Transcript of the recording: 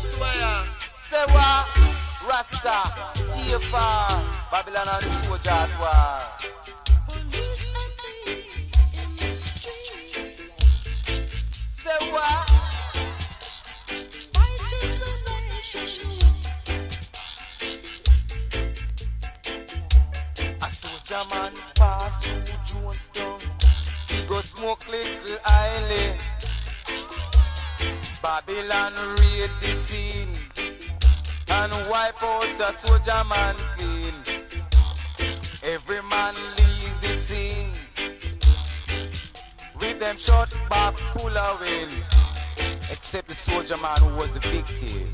have a chase to here. Say what? Rasta, stay. Babylon and soldier at war. What? A soldier man pass through Jonestown. He go smoke little island. Babylon wipe out the soldier man clean. Every man leave the scene with them shot back full of wind, except the soldier man who was the victim.